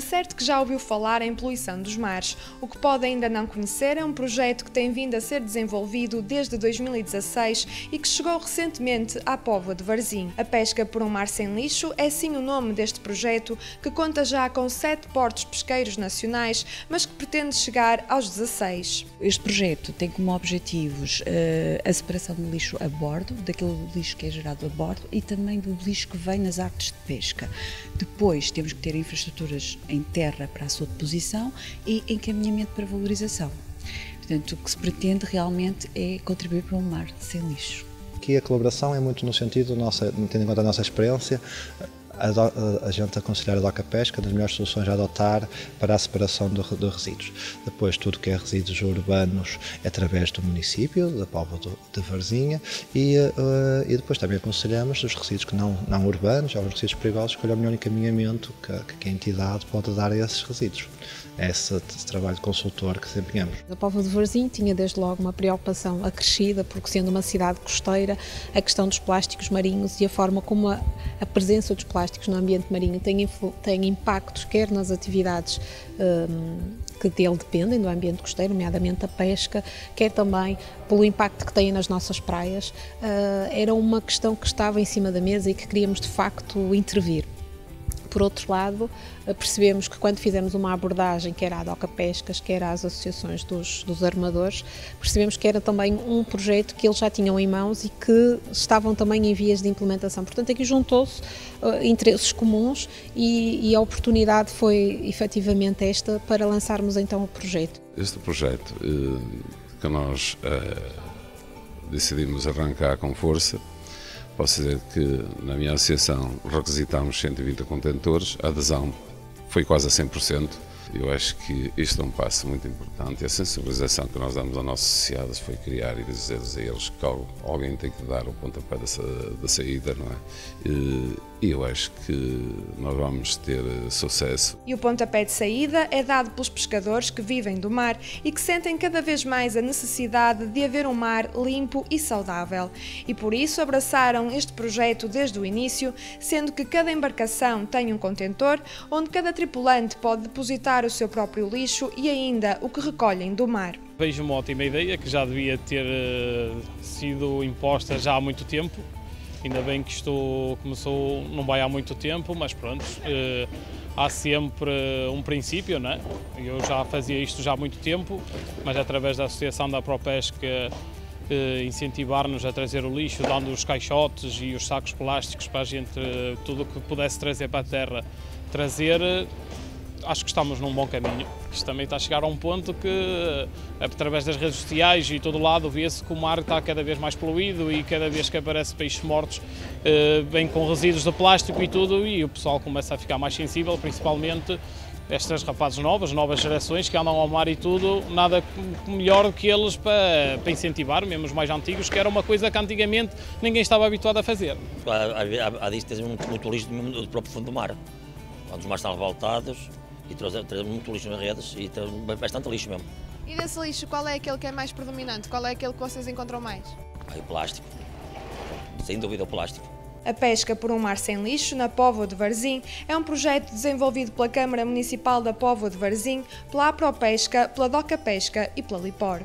certo que já ouviu falar em poluição dos mares. O que pode ainda não conhecer é um projeto que tem vindo a ser desenvolvido desde 2016 e que chegou recentemente à Póvoa de Varzim. A pesca por um mar sem lixo é sim o nome deste projeto, que conta já com sete portos pesqueiros nacionais, mas que pretende chegar aos 16. Este projeto tem como objetivos uh, a separação do lixo a bordo, daquele lixo que é gerado a bordo e também do lixo que vem nas artes de pesca. Depois temos que ter infraestruturas em terra para a sua deposição e encaminhamento para valorização. Portanto, o que se pretende realmente é contribuir para um mar sem lixo. Aqui a colaboração é muito no sentido, nossa, tendo em conta a nossa experiência, a, gente aconselhar a DOCA Pesca das melhores soluções a adotar para a separação de, de resíduos. Depois, tudo que é resíduos urbanos é através do município, da Póvoa de Varzinha, e, uh, e depois também aconselhamos os resíduos que não, não urbanos, ou os resíduos perigosos, é o melhor encaminhamento que, que a entidade pode dar a esses resíduos. É esse, esse trabalho de consultor que desempenhamos. A Póvoa de Varzim tinha desde logo uma preocupação acrescida, porque sendo uma cidade costeira, a questão dos plásticos marinhos e a forma como a, a presença dos plásticos plásticos no ambiente marinho têm, têm impactos quer nas atividades um, que dele dependem, do ambiente costeiro, nomeadamente a pesca, quer também pelo impacto que têm nas nossas praias, uh, era uma questão que estava em cima da mesa e que queríamos de facto intervir. Por outro lado, eh, percebemos que quando fizemos uma abordagem, quer à DOCA Pescas, quer às associações dos, dos armadores, percebemos que era também um projeto que eles já tinham em mãos e que estavam também em vias de implementação. Portanto, aqui juntou-se uh, interesses comuns e, e, a oportunidade foi efetivamente esta para lançarmos então o projeto. Este projeto uh, que nós uh, decidimos arrancar com força Posso dizer que na minha associação requisitámos 120 contentores, a adesão foi quase a 100%. Eu acho que isto é um passo muito importante a sensibilização que nós damos aos nossos associados foi criar e dizer a eles que alguém tem que dar o pontapé da, da saída, não é? E eu acho que nós vamos ter sucesso. E o pontapé de saída é dado pelos pescadores que vivem do mar e que sentem cada vez mais a necessidade de haver um mar limpo e saudável. E por isso abraçaram este projeto desde o início, sendo que cada embarcação tem um contentor onde cada tripulante pode depositar o seu próprio lixo e ainda o que recolhem do mar. Vejo uma ótima ideia que já devia ter eh, sido imposta já há muito tempo. Ainda bem que isto começou, não vai há muito tempo, mas pronto, eh, há sempre um princípio, não é? Eu já fazia isto já há muito tempo, mas através da Associação da ProPesca eh, incentivar-nos a trazer o lixo, dando os caixotes e os sacos plásticos para a gente, tudo o que pudesse trazer para a terra, trazer acho que estamos num bom caminho. Isto também está a chegar a um ponto que, eh, através das redes sociais e todo lado, vê-se que o mar está cada vez mais poluído e cada vez que aparece peixes mortos vem eh, com resíduos de plástico e tudo, e o pessoal começa a ficar mais sensível, principalmente estas rapazes novas, novas gerações que andam ao mar e tudo, nada melhor do que eles para, para incentivar, mesmo os mais antigos, que era uma coisa que antigamente ninguém estava habituado a fazer. Há, há, há muito lixo do próprio fundo do mar. Quando os mares estão revoltados, e trouxe, muito lixo nas redes e bastante lixo mesmo. E desse lixo, qual é aquele que é mais predominante? Qual é aquele que vocês encontram mais? o plástico. Sem dúvida o plástico. A pesca por um mar sem lixo na Póvoa de Varzim é um projeto desenvolvido pela Câmara Municipal da Póvoa de Varzim, pela Apropesca, pela Doca Pesca e pela Lipor.